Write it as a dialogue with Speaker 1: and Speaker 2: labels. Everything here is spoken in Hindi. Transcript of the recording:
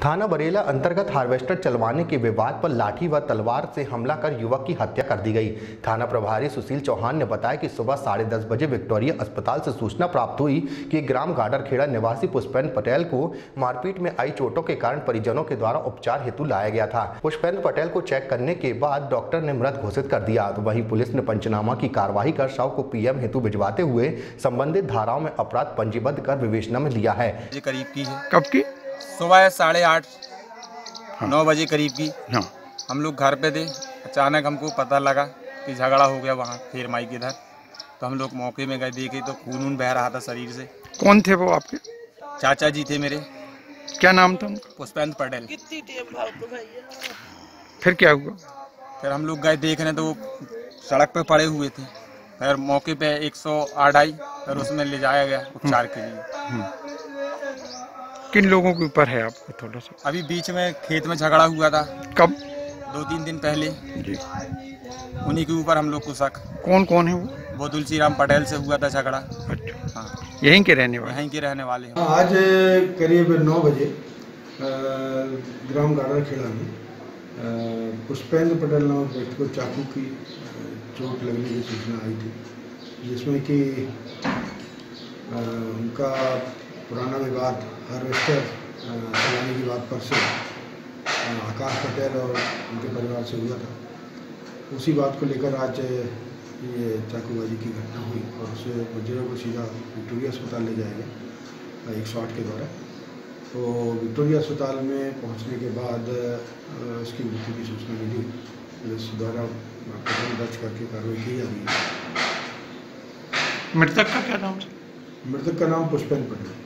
Speaker 1: थाना बरेला अंतर्गत हार्वेस्टर चलवाने के विवाद पर लाठी व तलवार से हमला कर युवक की हत्या कर दी गई। थाना प्रभारी सुशील चौहान ने बताया कि सुबह साढ़े दस बजे विक्टोरिया अस्पताल से सूचना प्राप्त हुई कि ग्राम गाडर खेड़ा निवासी पुष्पेंद्र पटेल को मारपीट में आई चोटों के कारण परिजनों के द्वारा उपचार हेतु लाया गया था। पुष्पेंद्र पटेल को चेक करने के बाद डॉक्टर ने मृत घोषित कर दिया। तो वहीं पुलिस ने पंचनामा की कार्यवाही कर शव को पीएम हेतु भिजवाते हुए संबंधित धाराओं में अपराध पंजीबद्ध कर विवेचना में लिया है।
Speaker 2: करीब की
Speaker 3: कब की?
Speaker 2: सुबह साढ़े आठ हाँ। नौ बजे करीब की
Speaker 3: हाँ।
Speaker 2: हम लोग घर पे थे। अचानक हमको पता लगा कि झगड़ा हो गया वहाँ फिर माई के इधर। तो हम लोग मौके में गए देखे तो खून वून बह रहा था शरीर से।
Speaker 3: कौन थे वो आपके?
Speaker 2: चाचा जी थे मेरे।
Speaker 3: क्या नाम था उनका?
Speaker 2: पुष्पेंद्र पटेल।
Speaker 3: फिर क्या हुआ?
Speaker 2: फिर हम लोग गए देखने तो वो सड़क पे पड़े हुए थे। फिर मौके पे 108 आई फिर उसमें ले जाया गया उपचार के लिए।
Speaker 3: किन लोगों के ऊपर है आपको थोड़ा सा?
Speaker 2: अभी बीच में खेत में झगड़ा हुआ था।
Speaker 3: कब?
Speaker 2: दो तीन दिन पहले।
Speaker 3: जी।
Speaker 2: उन्हीं के ऊपर हम लोग को शक।
Speaker 3: कौन कौन है वो?
Speaker 2: वो तुलसी राम पटेल से हुआ था झगड़ा।
Speaker 3: अच्छा।
Speaker 2: हाँ।
Speaker 3: यहीं के रहने वाले?
Speaker 2: यहीं के रहने वाले हैं।
Speaker 4: आज करीब नौ बजे ग्राम गाड़ा खेड़ा में पुष्पेंद्र पटेल नामक व्यक्ति को चाकू की चोट लगने की सूचना आई थी जिसमें कि उनका पुराना विवाद हार्वेस्टर चलाने की बात पर से आकाश पटेल और उनके परिवार से हुआ था। उसी बात को लेकर आज ये चाकूबाजी की घटना हुई और उसे मुजरिम को सीधा विक्टोरिया अस्पताल ले जाया गया एक शॉट के द्वारा। तो विक्टोरिया अस्पताल में पहुँचने के बाद उसकी मृत्यु की सूचना मिली। पुलिस द्वारा प्रकरण दर्ज करके कार्रवाई की जा रही है।
Speaker 3: मृतक का क्या नाम
Speaker 4: मृतक का नाम पुष्पेंद्र पटेल।